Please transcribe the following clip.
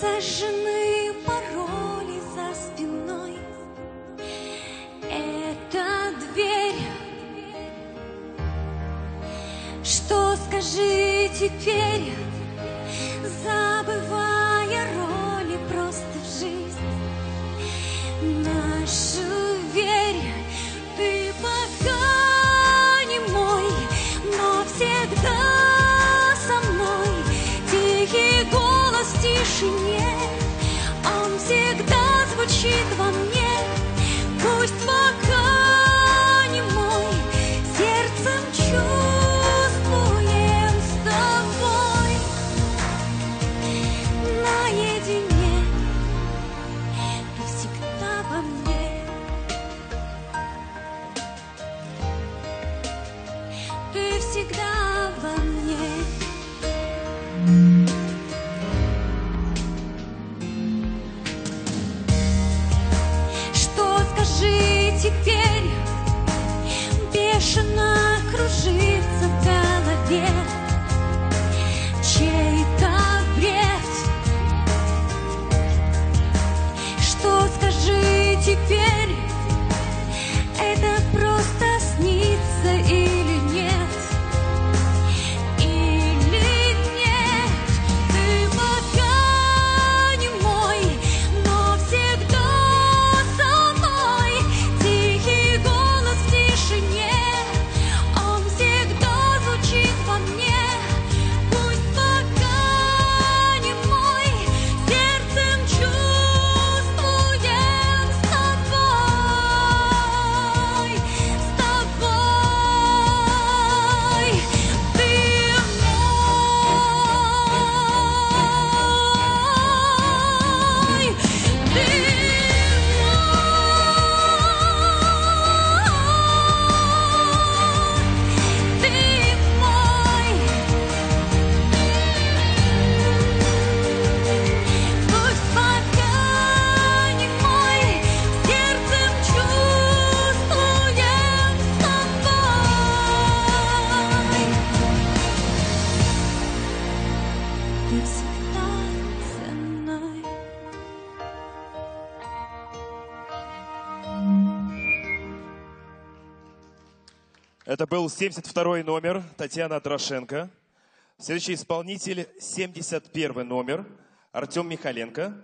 сожжены пароли за спиной. Это дверь. Что скажи теперь, забывая роли просто в жизнь нашу? всегда во мне. Что скажи теперь, бешеная? Это был 72 номер Татьяна Трошенко. Следующий исполнитель 71 номер Артем Михаленко.